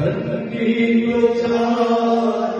धन की प्रचार